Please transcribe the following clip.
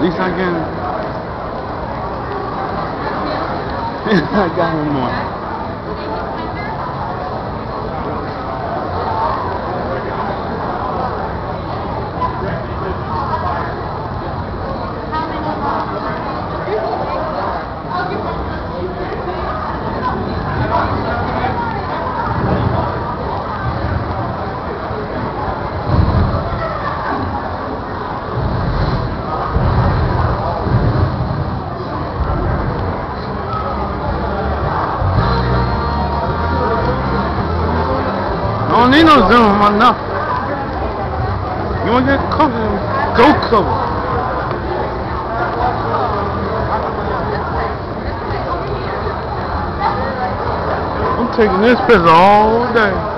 least I can. I got one more. I don't need no zoom on nothing. You want to get covered? Go cover. I'm taking this picture all day.